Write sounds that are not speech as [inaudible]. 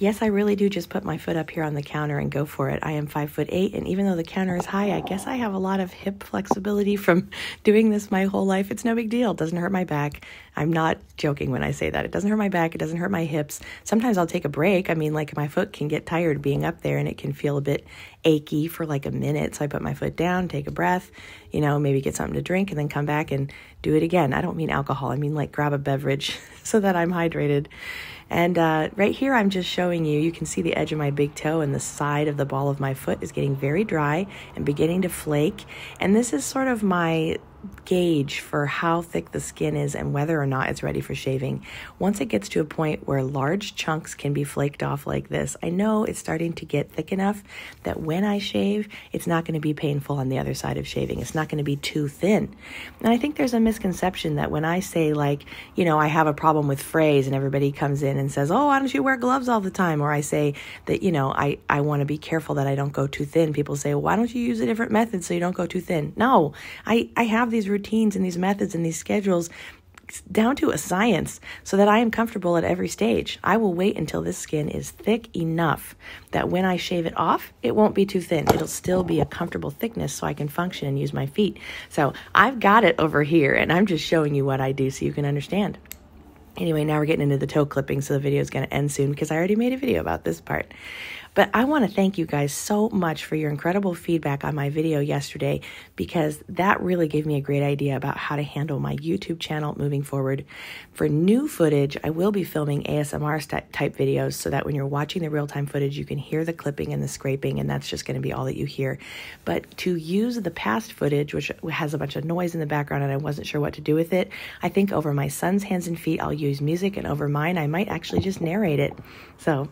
Yes, I really do just put my foot up here on the counter and go for it. I am five foot eight, and even though the counter is high, I guess I have a lot of hip flexibility from [laughs] doing this my whole life. It's no big deal. It doesn't hurt my back. I'm not joking when I say that. It doesn't hurt my back. It doesn't hurt my hips. Sometimes I'll take a break. I mean, like my foot can get tired being up there and it can feel a bit achy for like a minute. So I put my foot down, take a breath, you know, maybe get something to drink, and then come back and do it again. I don't mean alcohol, I mean like grab a beverage [laughs] so that I'm hydrated. And uh, right here, I'm just showing you, you can see the edge of my big toe and the side of the ball of my foot is getting very dry and beginning to flake. And this is sort of my gauge for how thick the skin is and whether or not it's ready for shaving. Once it gets to a point where large chunks can be flaked off like this, I know it's starting to get thick enough that when I shave, it's not going to be painful on the other side of shaving. It's not going to be too thin. And I think there's a misconception that when I say, like, you know, I have a problem with frays and everybody comes in and says, oh, why don't you wear gloves all the time? Or I say that, you know, I, I want to be careful that I don't go too thin. People say, why don't you use a different method so you don't go too thin? No, I, I have these routines and these methods and these schedules down to a science so that I am comfortable at every stage. I will wait until this skin is thick enough that when I shave it off, it won't be too thin. It'll still be a comfortable thickness so I can function and use my feet. So I've got it over here and I'm just showing you what I do so you can understand. Anyway, now we're getting into the toe clipping, so the video is going to end soon because I already made a video about this part. But I want to thank you guys so much for your incredible feedback on my video yesterday because that really gave me a great idea about how to handle my YouTube channel moving forward. For new footage, I will be filming ASMR type videos so that when you're watching the real time footage, you can hear the clipping and the scraping, and that's just going to be all that you hear. But to use the past footage, which has a bunch of noise in the background and I wasn't sure what to do with it, I think over my son's hands and feet, I'll use music, and over mine, I might actually just narrate it. So